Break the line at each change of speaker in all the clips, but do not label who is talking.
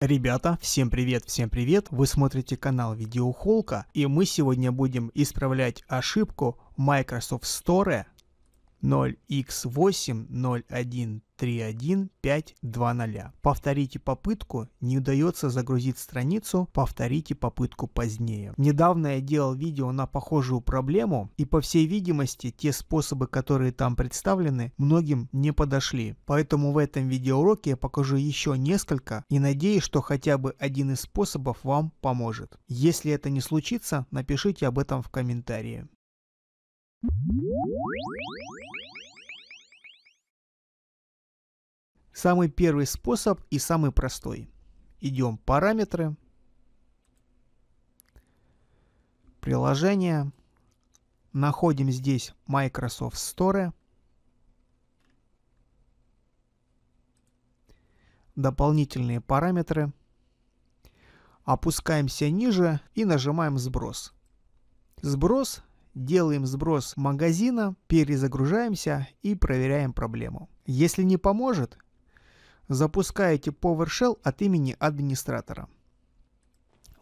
Ребята, всем привет, всем привет! Вы смотрите канал Видеохолка, и мы сегодня будем исправлять ошибку Microsoft Store 0x8013150. Повторите попытку, не удается загрузить страницу, повторите попытку позднее. Недавно я делал видео на похожую проблему, и по всей видимости те способы, которые там представлены, многим не подошли. Поэтому в этом видеоуроке я покажу еще несколько и надеюсь, что хотя бы один из способов вам поможет. Если это не случится, напишите об этом в комментарии. Самый первый способ и самый простой. Идем параметры, приложение, находим здесь Microsoft Store, дополнительные параметры, опускаемся ниже и нажимаем сброс. Сброс делаем сброс магазина, перезагружаемся и проверяем проблему. Если не поможет, запускаете PowerShell от имени администратора.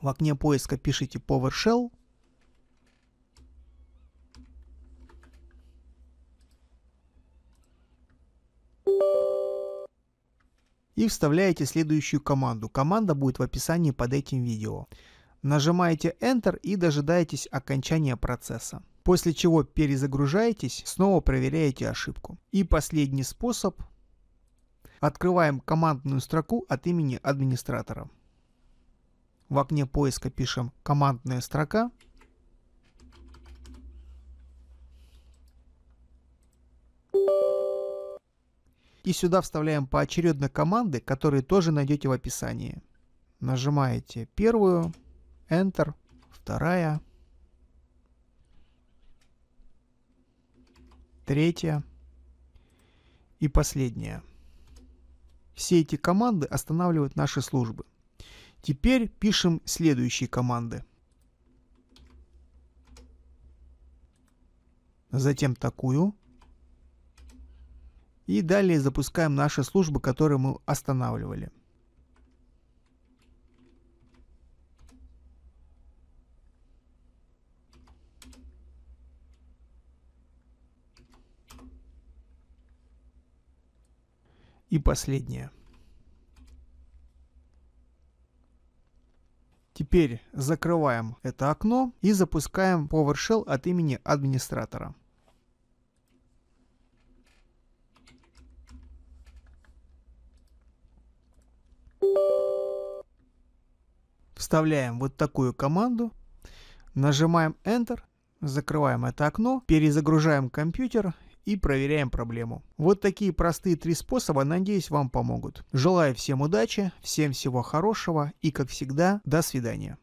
В окне поиска пишите PowerShell. И вставляете следующую команду. Команда будет в описании под этим видео. Нажимаете Enter и дожидаетесь окончания процесса. После чего перезагружаетесь, снова проверяете ошибку. И последний способ. Открываем командную строку от имени администратора. В окне поиска пишем командная строка. И сюда вставляем поочередно команды, которые тоже найдете в описании. Нажимаете первую, Enter, вторая, третья и последняя. Все эти команды останавливают наши службы. Теперь пишем следующие команды. Затем такую. И далее запускаем наши службы, которые мы останавливали. И последнее. Теперь закрываем это окно и запускаем PowerShell от имени администратора. Вставляем вот такую команду, нажимаем Enter, закрываем это окно, перезагружаем компьютер и проверяем проблему. Вот такие простые три способа, надеюсь, вам помогут. Желаю всем удачи, всем всего хорошего и, как всегда, до свидания.